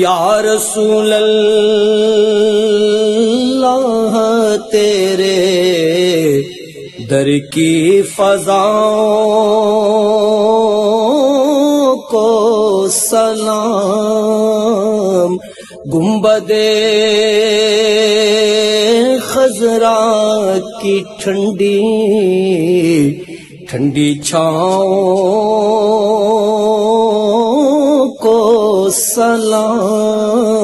या रसूल अल्लाह तेरे दर की फजाओं को सलाम, गुम्बदे खजरा की ठंडी ठंडी छाओं सलाम।